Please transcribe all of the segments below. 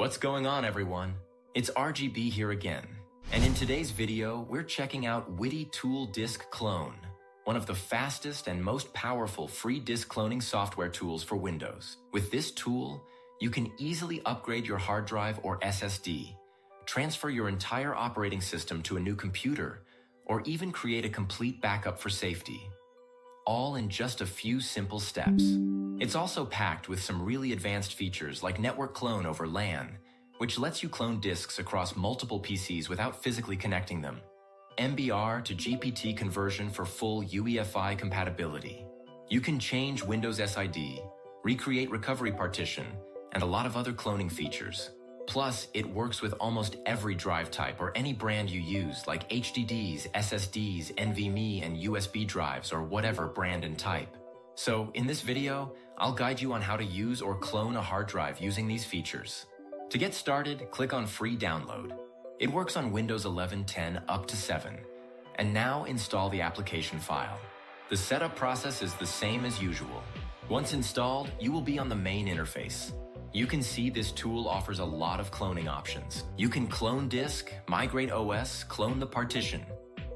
What's going on, everyone? It's RGB here again. And in today's video, we're checking out Witty Tool Disk Clone, one of the fastest and most powerful free disk cloning software tools for Windows. With this tool, you can easily upgrade your hard drive or SSD, transfer your entire operating system to a new computer, or even create a complete backup for safety. All in just a few simple steps. It's also packed with some really advanced features like network clone over LAN, which lets you clone disks across multiple PCs without physically connecting them. MBR to GPT conversion for full UEFI compatibility. You can change Windows SID, recreate recovery partition, and a lot of other cloning features. Plus, it works with almost every drive type or any brand you use, like HDDs, SSDs, NVMe, and USB drives, or whatever brand and type. So, in this video, I'll guide you on how to use or clone a hard drive using these features. To get started, click on Free Download. It works on Windows 11 10 up to 7. And now install the application file. The setup process is the same as usual. Once installed, you will be on the main interface. You can see this tool offers a lot of cloning options. You can clone disk, migrate OS, clone the partition.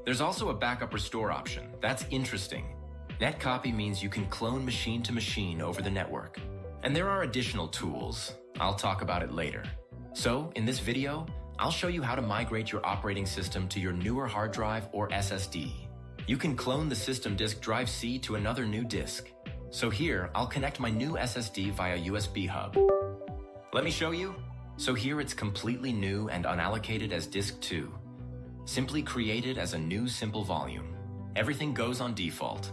There's also a backup restore option. That's interesting. Netcopy means you can clone machine to machine over the network. And there are additional tools. I'll talk about it later. So, in this video, I'll show you how to migrate your operating system to your newer hard drive or SSD. You can clone the system disk drive C to another new disk. So here, I'll connect my new SSD via USB hub. Let me show you. So here it's completely new and unallocated as disk 2. Simply create it as a new simple volume. Everything goes on default.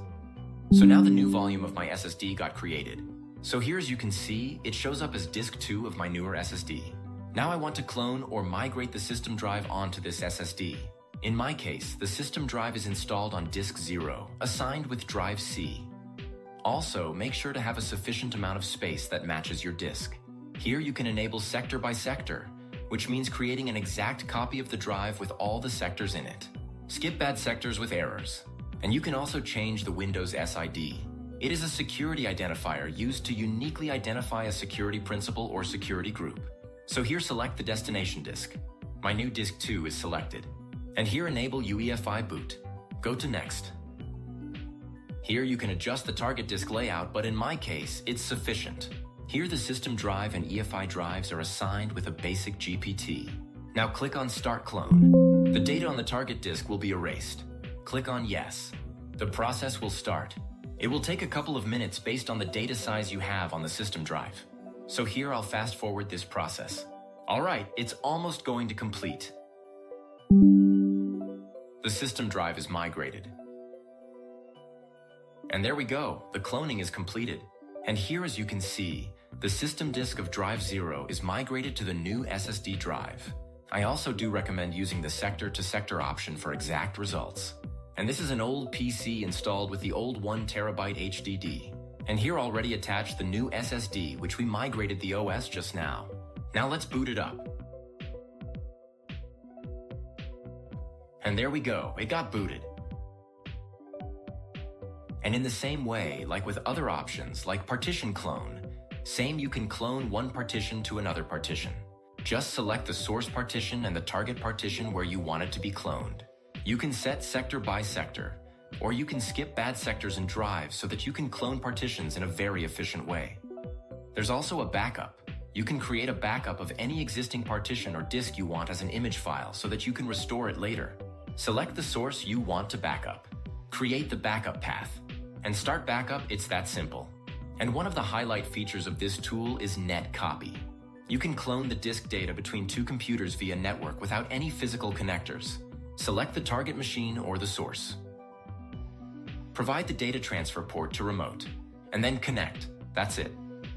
So now the new volume of my SSD got created. So here as you can see, it shows up as disk 2 of my newer SSD. Now I want to clone or migrate the system drive onto this SSD. In my case, the system drive is installed on disk 0, assigned with drive C. Also, make sure to have a sufficient amount of space that matches your disk. Here you can enable sector by sector, which means creating an exact copy of the drive with all the sectors in it. Skip bad sectors with errors. And you can also change the Windows SID. It is a security identifier used to uniquely identify a security principal or security group. So here select the destination disk. My new disk 2 is selected. And here enable UEFI boot. Go to next. Here you can adjust the target disk layout, but in my case, it's sufficient. Here the system drive and EFI drives are assigned with a basic GPT. Now click on Start Clone. The data on the target disk will be erased. Click on Yes. The process will start. It will take a couple of minutes based on the data size you have on the system drive. So here I'll fast forward this process. Alright, it's almost going to complete. The system drive is migrated. And there we go, the cloning is completed. And here as you can see, the system disk of drive 0 is migrated to the new SSD drive. I also do recommend using the sector to sector option for exact results. And this is an old PC installed with the old 1TB HDD. And here already attached the new SSD, which we migrated the OS just now. Now let's boot it up. And there we go, it got booted. And in the same way, like with other options, like partition clone, same you can clone one partition to another partition. Just select the source partition and the target partition where you want it to be cloned. You can set sector by sector, or you can skip bad sectors and drives so that you can clone partitions in a very efficient way. There's also a backup. You can create a backup of any existing partition or disk you want as an image file so that you can restore it later. Select the source you want to backup. Create the backup path. And start backup, it's that simple. And one of the highlight features of this tool is Netcopy. You can clone the disk data between two computers via network without any physical connectors. Select the target machine or the source. Provide the data transfer port to remote, and then connect. That's it.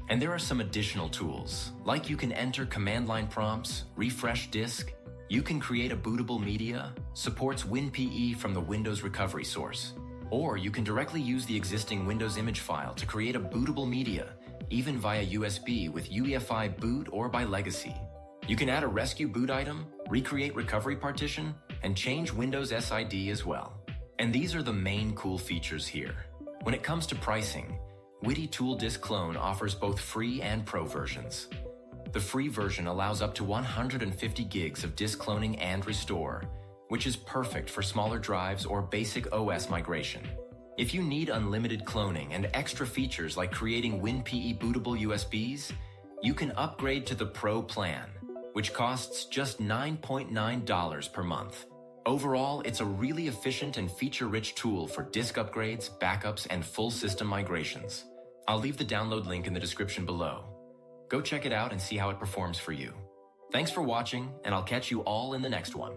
And there are some additional tools, like you can enter command line prompts, refresh disk, you can create a bootable media, supports WinPE from the Windows recovery source, or you can directly use the existing Windows image file to create a bootable media, even via USB with UEFI boot or by legacy. You can add a rescue boot item, recreate recovery partition, and change Windows SID as well. And these are the main cool features here. When it comes to pricing, Witty Tool Disk Clone offers both free and pro versions. The free version allows up to 150 gigs of disk cloning and restore, which is perfect for smaller drives or basic OS migration. If you need unlimited cloning and extra features like creating WinPE bootable USBs, you can upgrade to the Pro plan, which costs just $9.9 per month. Overall, it's a really efficient and feature-rich tool for disk upgrades, backups, and full system migrations. I'll leave the download link in the description below. Go check it out and see how it performs for you. Thanks for watching, and I'll catch you all in the next one.